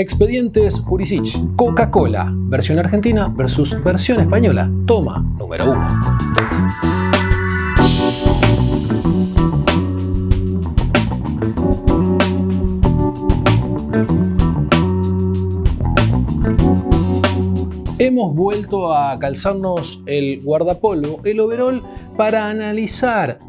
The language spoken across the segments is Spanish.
Expedientes Jurisic, Coca-Cola, versión argentina versus versión española. Toma, número uno. Hemos vuelto a calzarnos el guardapolvo, el overall, para analizar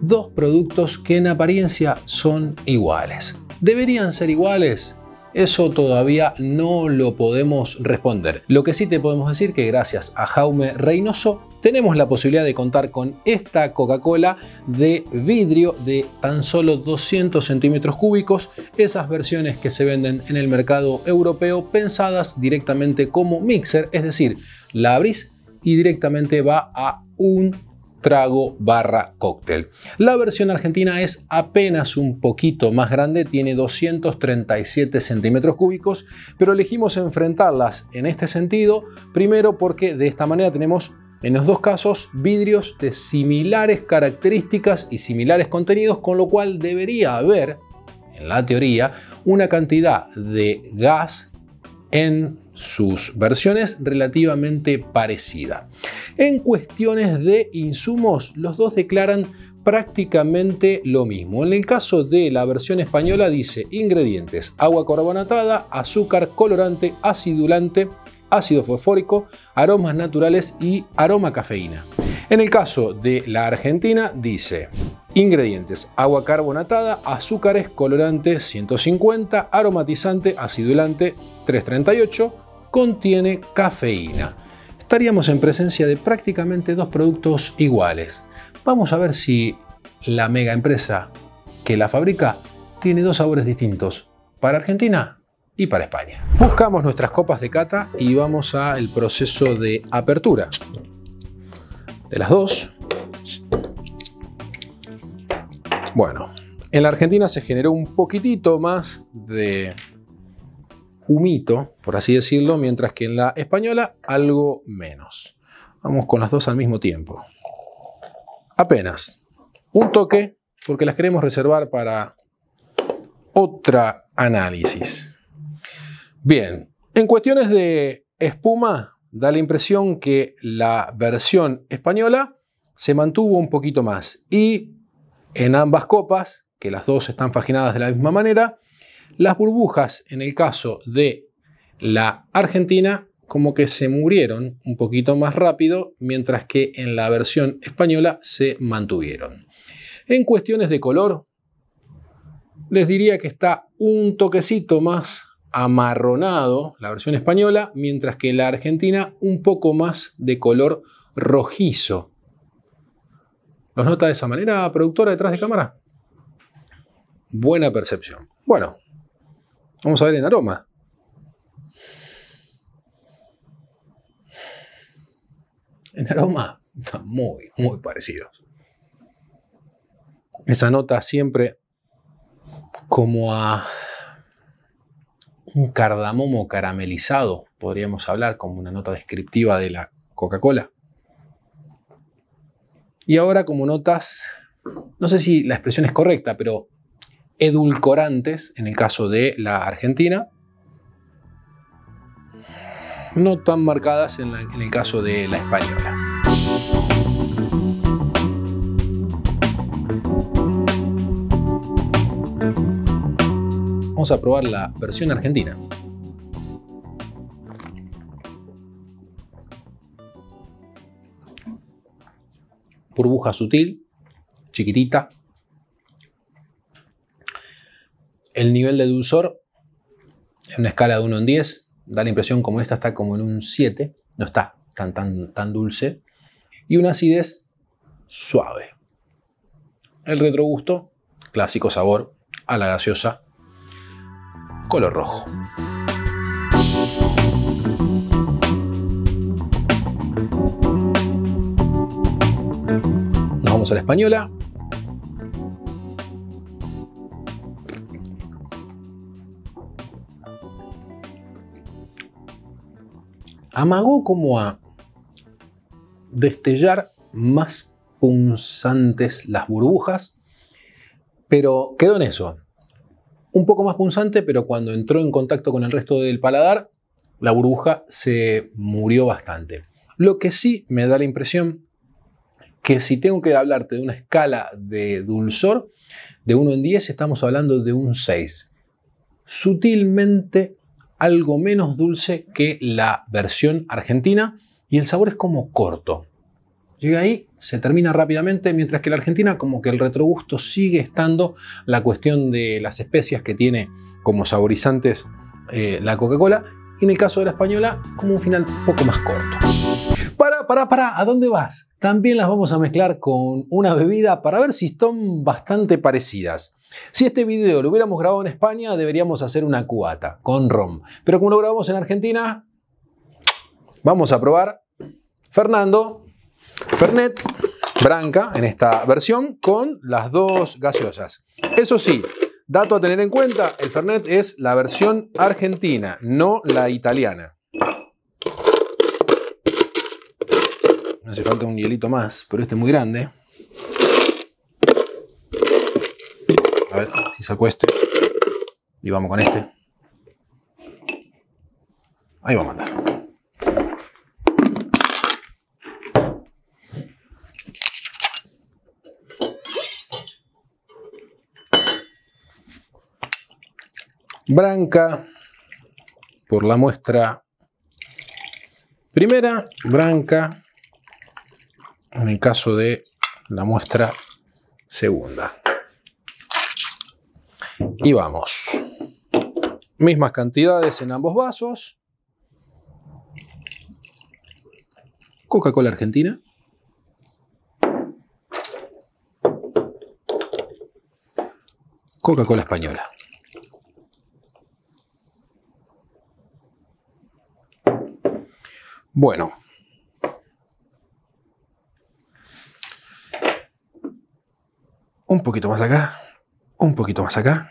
dos productos que en apariencia son iguales. ¿Deberían ser iguales? Eso todavía no lo podemos responder. Lo que sí te podemos decir que gracias a Jaume Reynoso tenemos la posibilidad de contar con esta Coca-Cola de vidrio de tan solo 200 centímetros cúbicos, esas versiones que se venden en el mercado europeo pensadas directamente como mixer, es decir, la abrís y directamente va a un trago barra cóctel. La versión argentina es apenas un poquito más grande, tiene 237 centímetros cúbicos, pero elegimos enfrentarlas en este sentido, primero porque de esta manera tenemos en los dos casos vidrios de similares características y similares contenidos, con lo cual debería haber, en la teoría, una cantidad de gas en sus versiones relativamente parecida. En cuestiones de insumos, los dos declaran prácticamente lo mismo. En el caso de la versión española dice ingredientes, agua carbonatada, azúcar, colorante, acidulante, ácido fosfórico, aromas naturales y aroma cafeína. En el caso de la Argentina dice ingredientes, agua carbonatada, azúcares, colorante 150, aromatizante, acidulante 338, contiene cafeína. Estaríamos en presencia de prácticamente dos productos iguales. Vamos a ver si la mega empresa que la fabrica tiene dos sabores distintos para Argentina y para España. Buscamos nuestras copas de cata y vamos al proceso de apertura de las dos. Bueno, en la Argentina se generó un poquitito más de humito, por así decirlo, mientras que en la española algo menos. Vamos con las dos al mismo tiempo. Apenas un toque, porque las queremos reservar para otra análisis. Bien, en cuestiones de espuma, da la impresión que la versión española se mantuvo un poquito más y en ambas copas, que las dos están faginadas de la misma manera, las burbujas, en el caso de la Argentina, como que se murieron un poquito más rápido, mientras que en la versión española se mantuvieron. En cuestiones de color, les diría que está un toquecito más amarronado la versión española, mientras que la argentina un poco más de color rojizo. ¿Los nota de esa manera, productora detrás de cámara? Buena percepción. Bueno, Vamos a ver en aroma. En aroma están muy, muy parecidos. Esa nota siempre como a un cardamomo caramelizado, podríamos hablar como una nota descriptiva de la Coca-Cola. Y ahora como notas, no sé si la expresión es correcta, pero edulcorantes, en el caso de la Argentina, no tan marcadas en, el caso de la española. Vamos a probar la versión argentina. Burbuja sutil, chiquitita, El nivel de dulzor, en una escala de 1 en 10, da la impresión como esta está como en un 7, no está tan, tan, tan dulce. Y una acidez suave. El retrogusto, clásico sabor a la gaseosa, color rojo. Nos vamos a la española. Amagó como a destellar más punzantes las burbujas, pero quedó en eso. un poco más punzante, pero cuando entró en contacto con el resto del paladar, la burbuja se murió bastante. Lo que sí me da la impresión que si tengo que hablarte de una escala de dulzor, de 1 en 10 estamos hablando de un 6. Sutilmente algo menos dulce que la versión argentina y el sabor es como corto. Llega ahí, se termina rápidamente, mientras que la Argentina como que el retrogusto sigue estando la cuestión de las especias que tiene como saborizantes eh, la Coca-Cola y en el caso de la española como un final un poco más corto. Para, para, para, ¿a dónde vas? También las vamos a mezclar con una bebida para ver si son bastante parecidas. Si este video lo hubiéramos grabado en España, deberíamos hacer una cubata con rom. Pero como lo grabamos en Argentina, vamos a probar Fernando Fernet Branca en esta versión con las dos gaseosas. Eso sí, dato a tener en cuenta, el Fernet es la versión argentina, no la italiana. Me hace falta un hielito más, pero este es muy grande. A si saco este. Y vamos con este. Ahí vamos a andar. Branca por la muestra primera, Branca en el caso de la muestra segunda. Y vamos. Mismas cantidades en ambos vasos. Coca-Cola Argentina. Coca-Cola Española. Bueno. Un poquito más acá, un poquito más acá.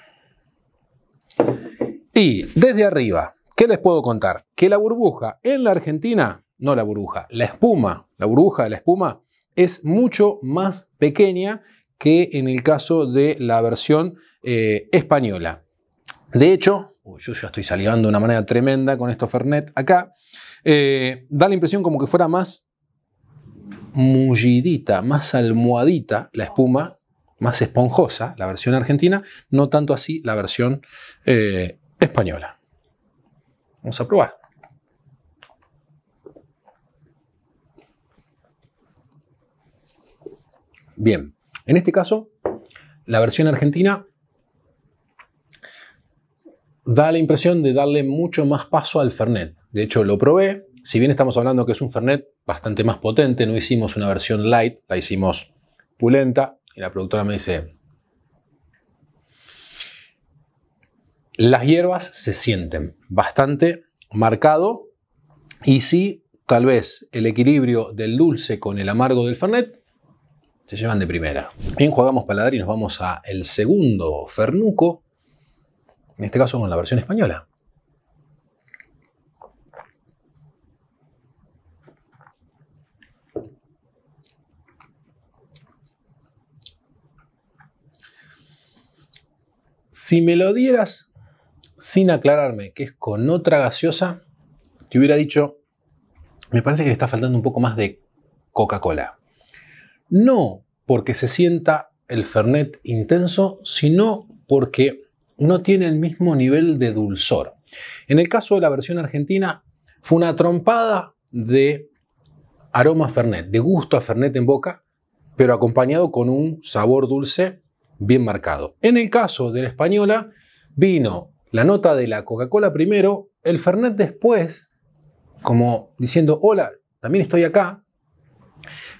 Y desde arriba, ¿qué les puedo contar? Que la burbuja en la Argentina, no la burbuja, la espuma, la burbuja de la espuma es mucho más pequeña que en el caso de la versión eh, española. De hecho, yo ya estoy salivando de una manera tremenda con esto Fernet acá. Eh, da la impresión como que fuera más mullidita, más almohadita la espuma, más esponjosa la versión argentina, no tanto así la versión eh, española. Vamos a probar. Bien, en este caso, la versión argentina da la impresión de darle mucho más paso al Fernet. De hecho, lo probé. Si bien estamos hablando que es un Fernet bastante más potente, no hicimos una versión light, la hicimos pulenta. Y la productora me dice, las hierbas se sienten bastante marcado y sí, tal vez el equilibrio del dulce con el amargo del Fernet se llevan de primera. Bien, jugamos paladar y nos vamos a el segundo Fernuco en este caso con la versión española. Si me lo dieras sin aclararme que es con otra gaseosa, te hubiera dicho, me parece que le está faltando un poco más de Coca-Cola. No porque se sienta el Fernet intenso, sino porque no tiene el mismo nivel de dulzor. En el caso de la versión argentina, fue una trompada de aroma Fernet, de gusto a Fernet en boca, pero acompañado con un sabor dulce bien marcado. En el caso de la española, vino la nota de la Coca-Cola primero, el Fernet después, como diciendo, hola, también estoy acá,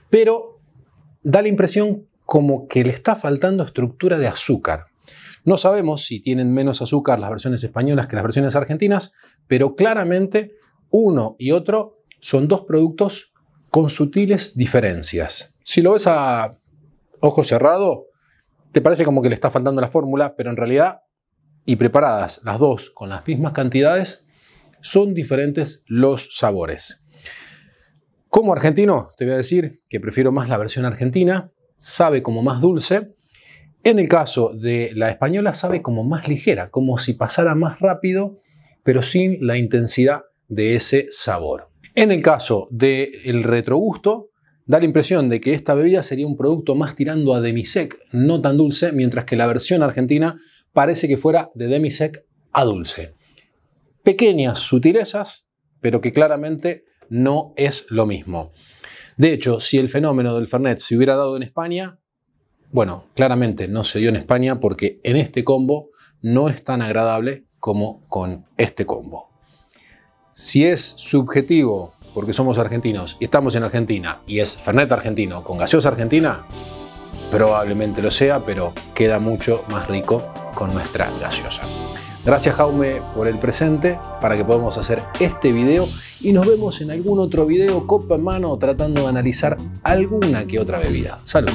pero da la impresión como que le está faltando estructura de azúcar. No sabemos si tienen menos azúcar las versiones españolas que las versiones argentinas, pero claramente uno y otro son dos productos con sutiles diferencias. Si lo ves a ojo cerrado, te parece como que le está faltando la fórmula, pero en realidad, y preparadas las dos con las mismas cantidades, son diferentes los sabores. Como argentino, te voy a decir que prefiero más la versión argentina, sabe como más dulce, En el caso de la española sabe como más ligera, como si pasara más rápido, pero sin la intensidad de ese sabor. En el caso del retrogusto, da la impresión de que esta bebida sería un producto más tirando a demisec, no tan dulce, mientras que la versión argentina parece que fuera de demisec a dulce. Pequeñas sutilezas, pero que claramente no es lo mismo. De hecho, si el fenómeno del Fernet se hubiera dado en España, bueno, claramente no se dio en España porque en este combo no es tan agradable como con este combo. Si es subjetivo porque somos argentinos y estamos en Argentina y es Fernet argentino con gaseosa argentina, probablemente lo sea, pero queda mucho más rico con nuestra gaseosa. Gracias Jaume por el presente para que podamos hacer este video y nos vemos en algún otro video copa en mano tratando de analizar alguna que otra bebida. Salud.